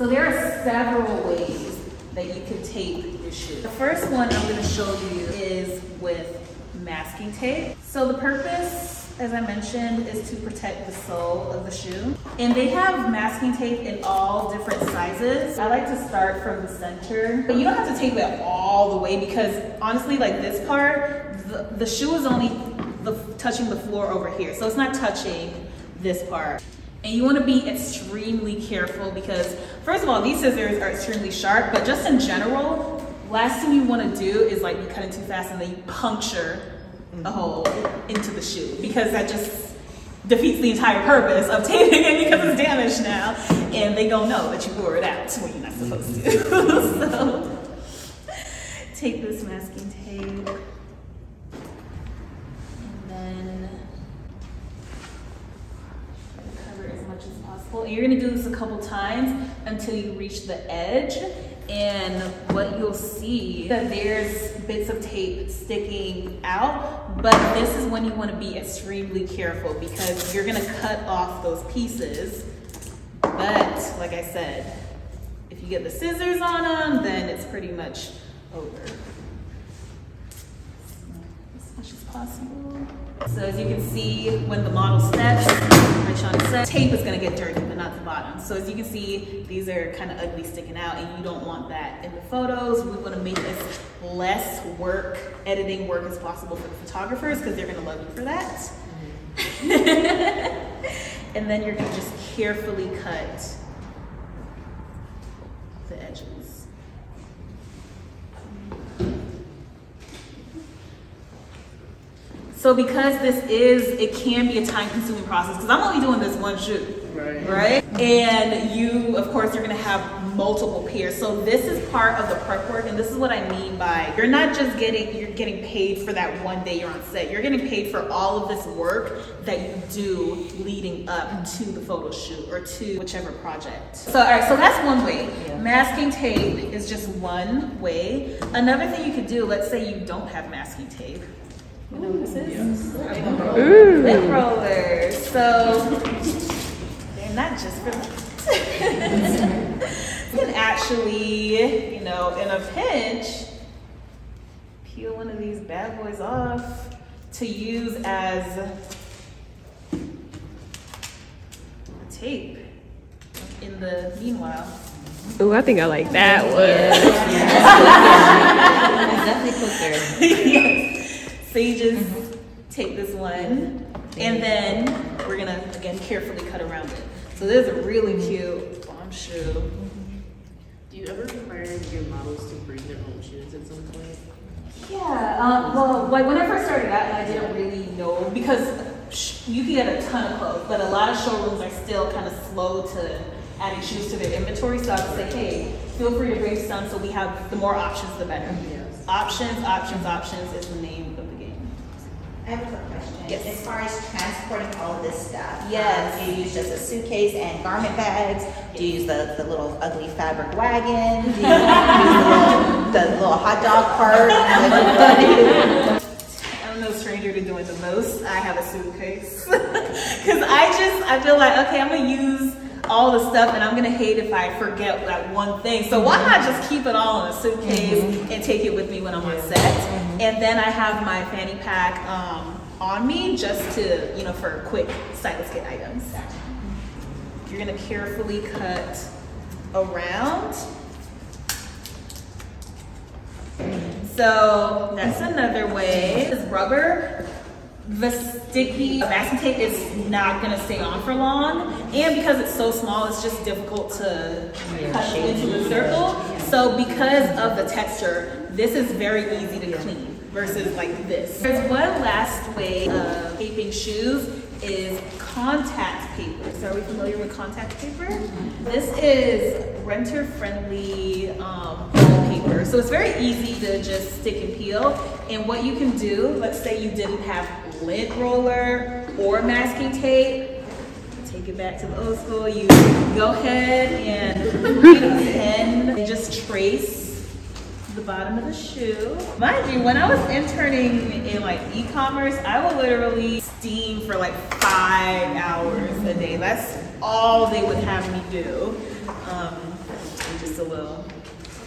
So there are several ways that you can tape your shoe. The first one I'm gonna show you is with masking tape. So the purpose, as I mentioned, is to protect the sole of the shoe. And they have masking tape in all different sizes. I like to start from the center, but you don't have to tape it all the way because honestly, like this part, the, the shoe is only the, touching the floor over here. So it's not touching this part. And you wanna be extremely careful because first of all, these scissors are extremely sharp, but just in general, last thing you wanna do is like be cutting too fast and then you puncture a mm-hmm. hole into the shoe because that just defeats the entire purpose of taping it because it's damaged now. And they don't know that you wore it out when you're not supposed to. Mm-hmm. so take this masking tape. Possible. And you're gonna do this a couple times until you reach the edge. And what you'll see that there's bits of tape sticking out, but this is when you wanna be extremely careful because you're gonna cut off those pieces. But like I said, if you get the scissors on them, then it's pretty much over. Possible. So as you can see, when the model steps, like Sean said, tape is gonna get dirty, but not the bottom. So as you can see, these are kind of ugly sticking out and you don't want that in the photos. We wanna make this less work, editing work as possible for the photographers because they're gonna love you for that. and then you're gonna just carefully cut the edges. So because this is, it can be a time consuming process because I'm only doing this one shoot, right. right? And you, of course, you're gonna have multiple pairs. So this is part of the prep work and this is what I mean by, you're not just getting, you're getting paid for that one day you're on set. You're getting paid for all of this work that you do leading up to the photo shoot or to whichever project. So, all right, so that's one way. Yeah. Masking tape is just one way. Another thing you could do, let's say you don't have masking tape you know what this is? Yeah. Ooh. Lint rollers. So they're not just for you can actually, you know, in a pinch, peel one of these bad boys off to use as tape in the meanwhile. Oh, I think I like that one. Yeah. definitely quicker. yes. So you just mm-hmm. take this one and then we're gonna, again, carefully cut around it. So this is a really cute bomb shoe. Do you ever require your models to bring their own shoes at some point? Yeah, um, well, like when I first started out, I didn't really know because you can get a ton of clothes, but a lot of showrooms are still kind of slow to adding shoes to their inventory. So I would say, hey, feel free to bring some so we have the more options, the better. Yes. Options, options, options is the name I have a quick question. Yes. As far as transporting all of this stuff, yes. Um, do you use just a suitcase and garment bags? Do you use the, the little ugly fabric wagon? Do you use the, little, the little hot dog cart? I'm no stranger to doing the most. I have a suitcase. Because I just, I feel like, okay, I'm going to use all the stuff and I'm gonna hate if I forget that one thing. So why not just keep it all in a suitcase mm-hmm. and take it with me when I'm on set? Mm-hmm. And then I have my fanny pack um, on me just to, you know, for quick stylist kit items. You're gonna carefully cut around. So that's another way. This rubber the sticky masking tape is not gonna stay on for long. And because it's so small, it's just difficult to yeah, cut into the circle. Yeah. So because of the texture, this is very easy to clean versus like this. There's one last way of taping shoes is contact paper. So are we familiar with contact paper? This is renter friendly um, paper. So it's very easy to just stick and peel. And what you can do, let's say you didn't have lint roller or masking tape, take it back to the old school. You go ahead and pen and just trace the bottom of the shoe. Mind you, when I was interning in like e-commerce, I would literally steam for like five hours a day. That's all they would have me do. Um, just a little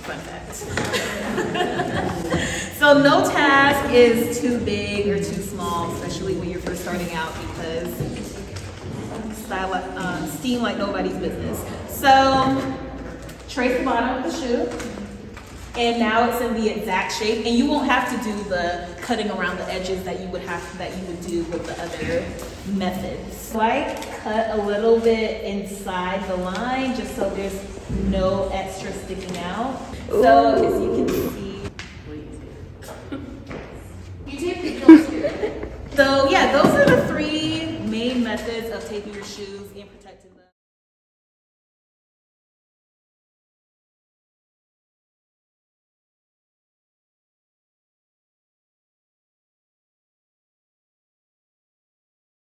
fun fact. so no task is too big or too small, especially when you're first starting out because style, um, steam like nobody's business. So trace the bottom of the shoe. And now it's in the exact shape, and you won't have to do the cutting around the edges that you would have that you would do with the other methods. So I cut a little bit inside the line just so there's no extra sticking out. So as you can see. You tape the. So yeah, those are the three main methods of taping your shoes and protecting them.